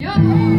Yo!